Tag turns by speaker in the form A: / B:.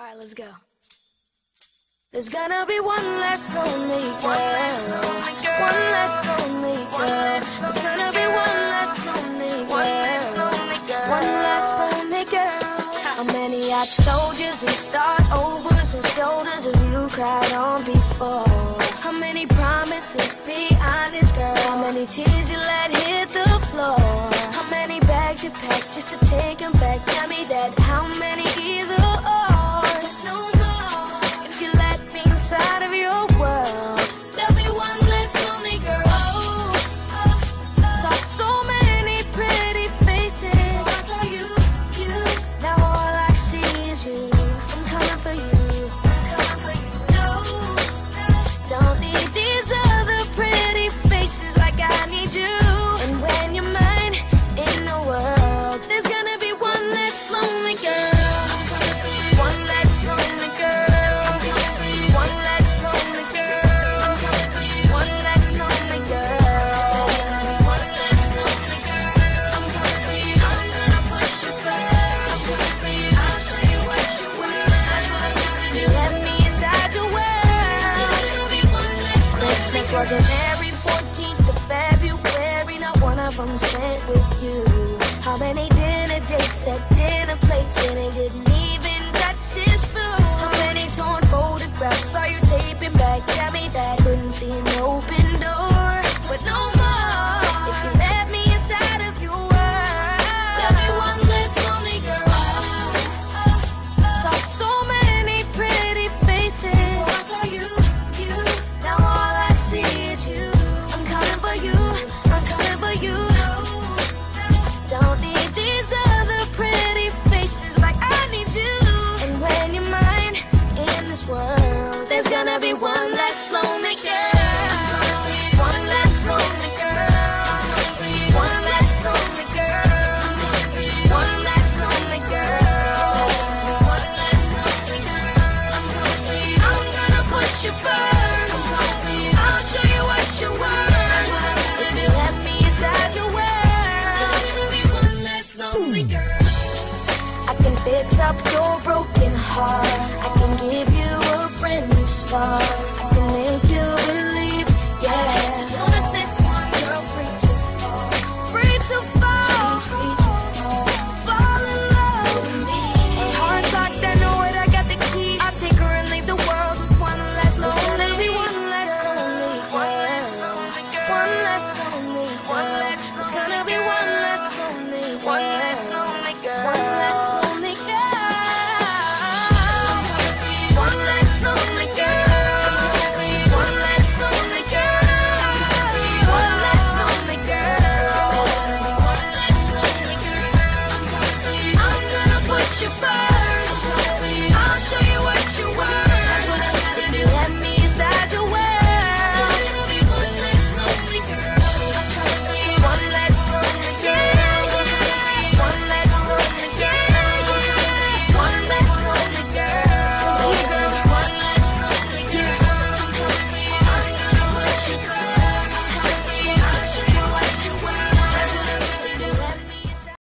A: Alright, let's go. There's gonna be one less lonely girl. One less lonely girl. One less lonely girl. There's gonna be one less lonely girl. One less lonely girl. One less lonely girl. How many hot soldiers and start overs and shoulders have you cried on before? How many promises? Be honest, girl. How many tears you let Christmas wasn't every 14th of February. Not one of them spent with you. How many dinner dates at you first. I'll show you what you're worth. If you let me inside your world, I can fix up your broken heart. I can give you a brand new start.